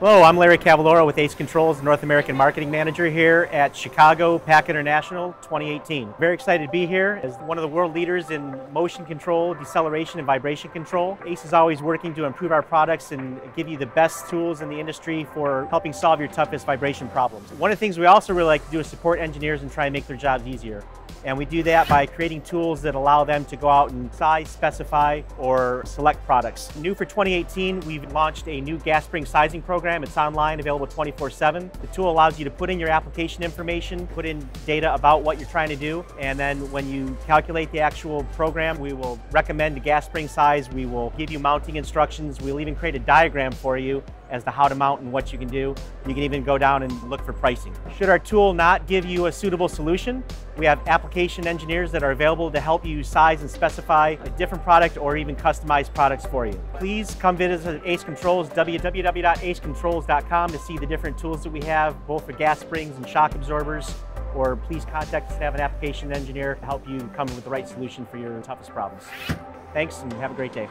Hello, I'm Larry Cavalloro with Ace Controls, North American Marketing Manager here at Chicago PACK International 2018. Very excited to be here as one of the world leaders in motion control, deceleration, and vibration control. Ace is always working to improve our products and give you the best tools in the industry for helping solve your toughest vibration problems. One of the things we also really like to do is support engineers and try and make their jobs easier. And we do that by creating tools that allow them to go out and size, specify, or select products. New for 2018, we've launched a new gas spring sizing program. It's online, available 24-7. The tool allows you to put in your application information, put in data about what you're trying to do, and then when you calculate the actual program, we will recommend the gas spring size, we will give you mounting instructions, we'll even create a diagram for you as to how to mount and what you can do. You can even go down and look for pricing. Should our tool not give you a suitable solution, we have application engineers that are available to help you size and specify a different product or even customize products for you. Please come visit us at Ace Controls, www.acecontrols.com to see the different tools that we have, both for gas springs and shock absorbers, or please contact us and have an application engineer to help you come with the right solution for your toughest problems. Thanks and have a great day.